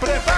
Prepara.